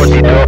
cortito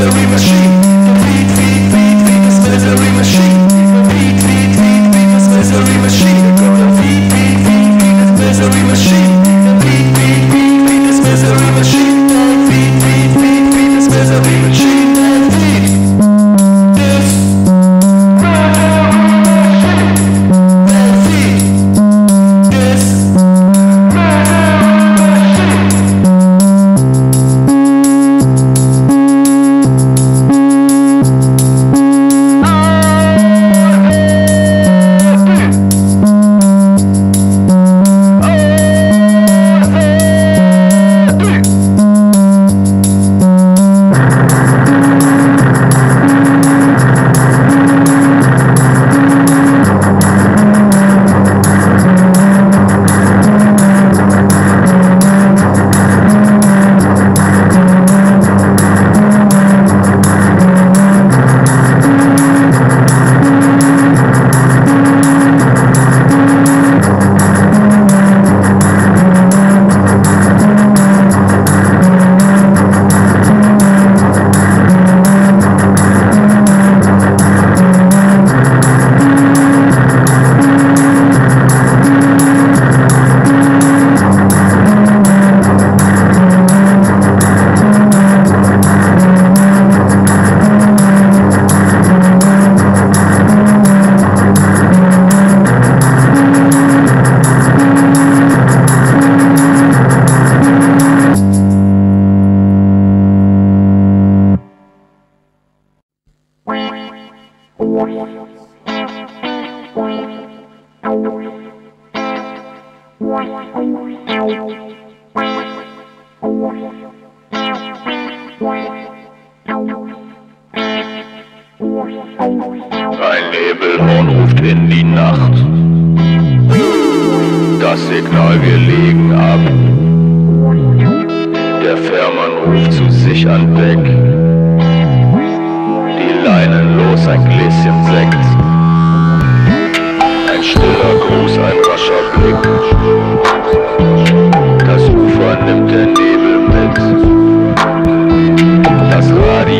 military machine. The beat, beat, beat, beat this misery machine. Beat, beat, beat, beat this misery machine. Gonna beat, beat, beat, beat this misery machine. Beat, beat, beat, beat this misery machine. Beat, beat, beat, beat this misery machine. Glas, ein Gläschen Sekt. Ein stiller Gruß, ein rascher Blick. Das Ufer nimmt der Nebel mit. Das Radio.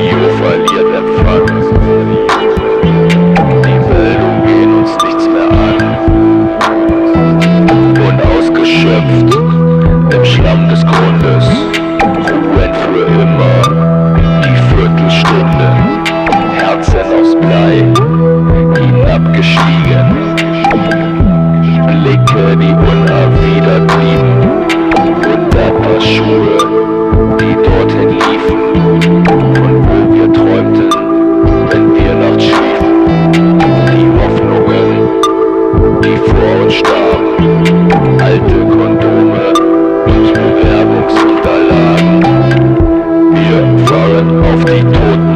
die unerwidert blieben. Hundert Schuhe, die dorthin liefen. Und wo wir träumten, wenn wir nachts schliefen. Die Hoffnungen, die vor uns starben. Alte Kondome und Bewerbungsunterlagen. Wir fahren auf die Toten.